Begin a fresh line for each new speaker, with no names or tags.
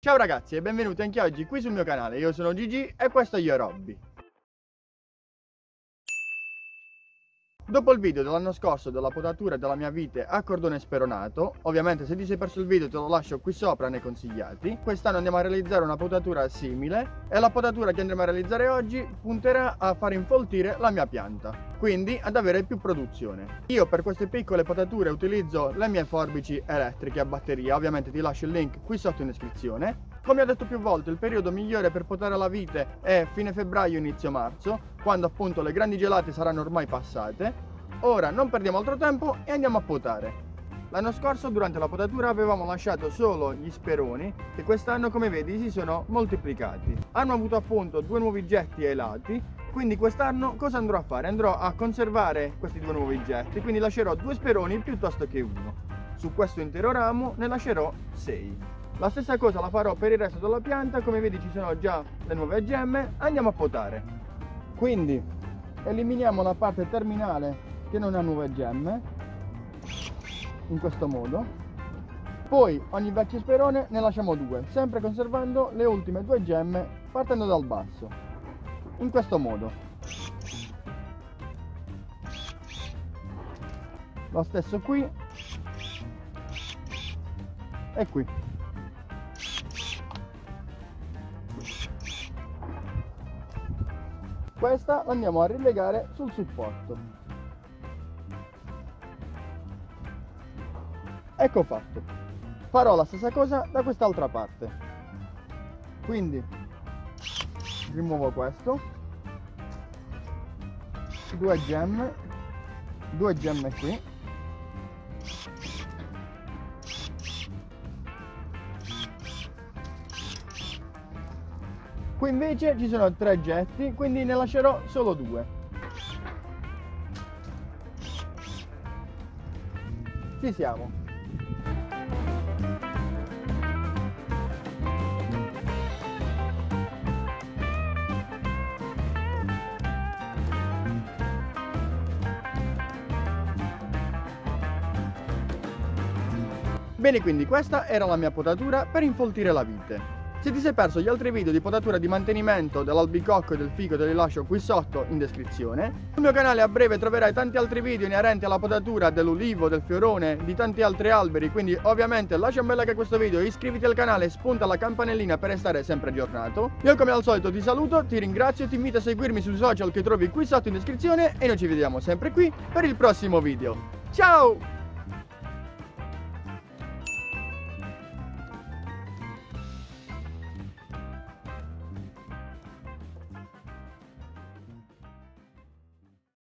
Ciao ragazzi e benvenuti anche oggi qui sul mio canale, io sono Gigi e questo è Io Robby. Dopo il video dell'anno scorso della potatura della mia vite a cordone speronato, ovviamente se ti sei perso il video te lo lascio qui sopra nei consigliati, quest'anno andiamo a realizzare una potatura simile e la potatura che andremo a realizzare oggi punterà a far infoltire la mia pianta, quindi ad avere più produzione. Io per queste piccole potature utilizzo le mie forbici elettriche a batteria, ovviamente ti lascio il link qui sotto in descrizione, come ho detto più volte, il periodo migliore per potare la vite è fine febbraio, inizio marzo, quando appunto le grandi gelate saranno ormai passate. Ora non perdiamo altro tempo e andiamo a potare. L'anno scorso durante la potatura avevamo lasciato solo gli speroni che quest'anno come vedi si sono moltiplicati. Hanno avuto appunto due nuovi getti ai lati, quindi quest'anno cosa andrò a fare? Andrò a conservare questi due nuovi getti, quindi lascerò due speroni piuttosto che uno. Su questo intero ramo ne lascerò sei. La stessa cosa la farò per il resto della pianta, come vedi ci sono già le nuove gemme, andiamo a potare. Quindi eliminiamo la parte terminale che non ha nuove gemme, in questo modo. Poi ogni vecchio sperone ne lasciamo due, sempre conservando le ultime due gemme partendo dal basso. In questo modo. Lo stesso qui e qui. Questa l'andiamo a rilegare sul supporto. Ecco fatto. Farò la stessa cosa da quest'altra parte. Quindi rimuovo questo. Due gemme due gemme qui Qui invece ci sono tre getti, quindi ne lascerò solo due. Ci siamo. Bene quindi questa era la mia potatura per infoltire la vite. Se ti sei perso gli altri video di potatura di mantenimento dell'albicocco e del fico te li lascio qui sotto in descrizione. Sul mio canale a breve troverai tanti altri video inerenti alla potatura dell'ulivo, del fiorone, di tanti altri alberi, quindi ovviamente lascia un bel like a questo video, iscriviti al canale e spunta la campanellina per restare sempre aggiornato. Io come al solito ti saluto, ti ringrazio e ti invito a seguirmi sui social che trovi qui sotto in descrizione e noi ci vediamo sempre qui per il prossimo video. Ciao!